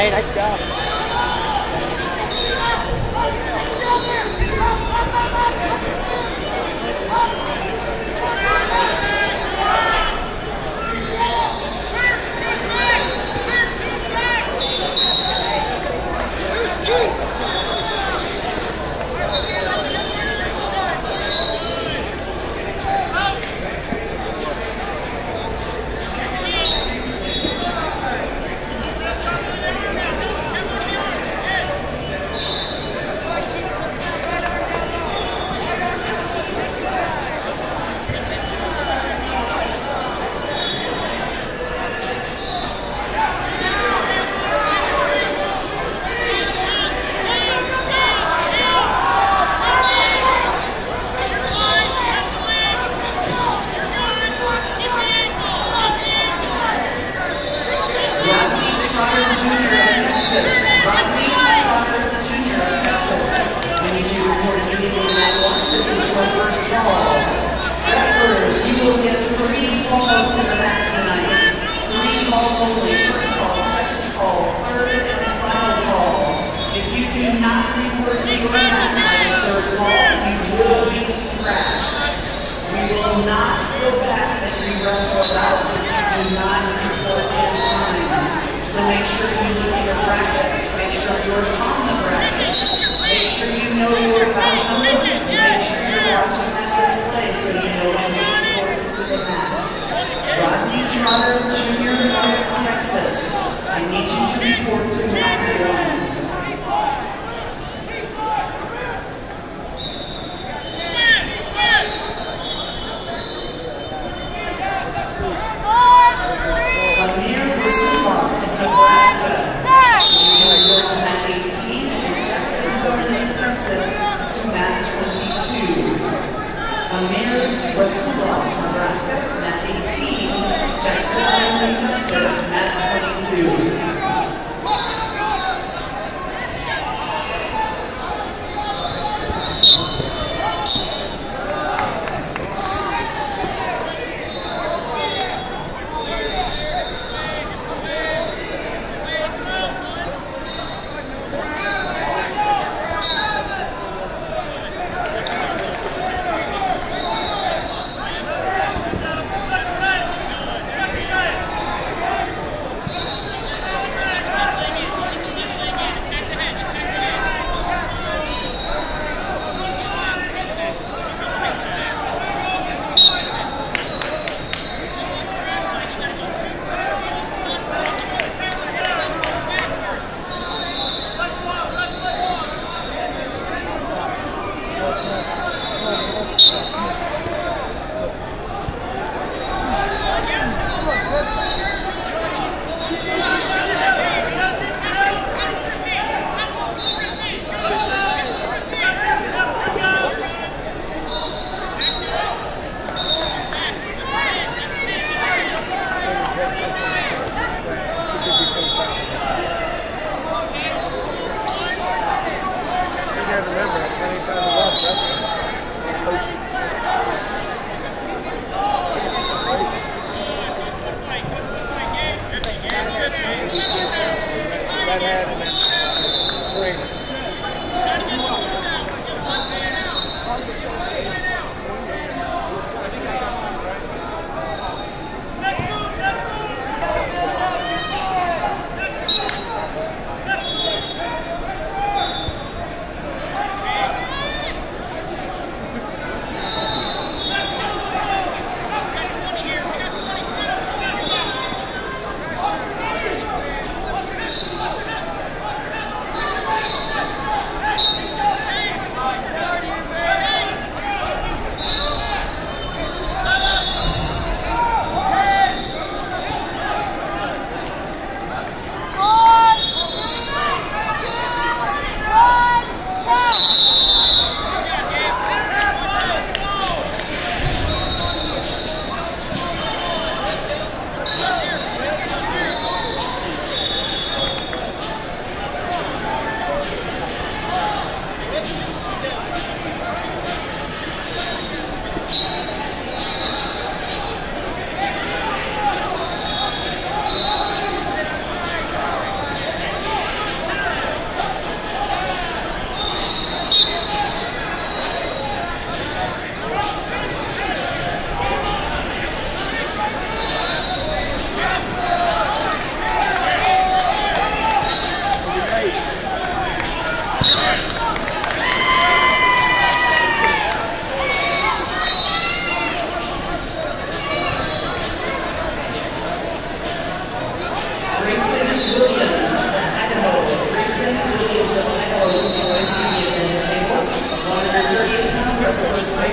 Hey, nice job. Texas. Rodney Trotter Jr. of Texas. We need you to report immediately at one. This is your first call. Wrestlers, you will get three calls to the back tonight. Three calls only. First call, second call, third and final call. If you do not report to your mat by the third call, you will be scratched. We will not go back and re-wrestle out if you do not report in time. So make sure you look at your bracket, make sure you're on the bracket, make sure you know your round number, make sure you're watching that display so you know when to report to the mat. Rodney Trotter Jr. of Texas, I need you to report to mat one. Amir Rusuma of Nebraska. You report to mat 18 and Jackson Texas to mat 22. Amir Rasula, Nebraska, mat 18. Jackson Texas, mat 22.